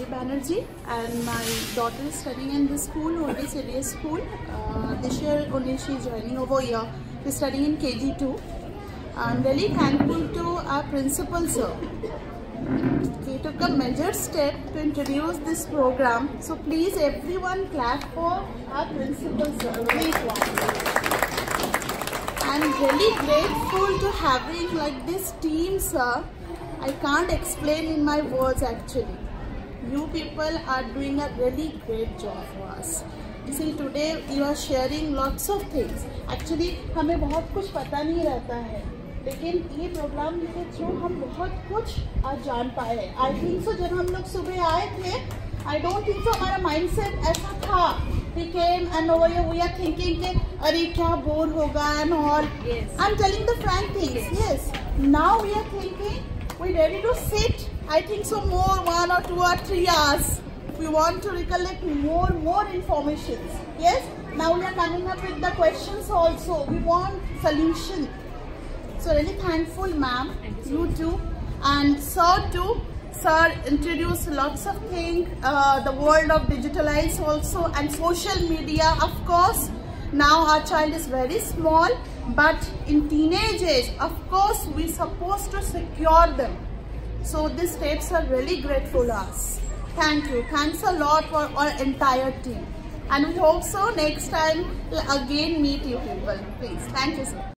Dolly Banerjee and my daughter is studying in this school, only CDS school. Uh, this year only she is joining over here. She's studying in KG2. I'm really thankful to our principal sir. He took a major step to introduce this program. So please everyone clap for our principal sir. Please I'm really grateful to having like this team sir. I can't explain in my words actually. You people are doing a really great job for us. See today you are sharing lots of things. Actually हमें बहुत कुछ पता नहीं रहता है लेकिन ये programme के थ्रू हम बहुत कुछ आज जान पाए आई थिंक सो जब हम लोग सुबह आए थे आई डोंट थिंक सो हमारा माइंडसेट ऐसा था we came and over here we are thinking कि अरे क्या बोर होगा and all Yes. I'm telling the frank things yes now we are thinking we ready to sit? I think so more one or two or three hours. We want to recollect more more informations. Yes? Now we are coming up with the questions also. We want solution. So really thankful ma'am. You too. And sir too. Sir introduced lots of things uh, the world of digitalize also and social media of course. Now our child is very small but in teenage age of course we supposed to secure them. So these steps are really grateful to us. Thank you. Thanks a lot for our entire team. And we hope so next time again meet you people. Please. Thank you sir